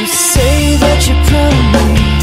You say that of me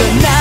그 날.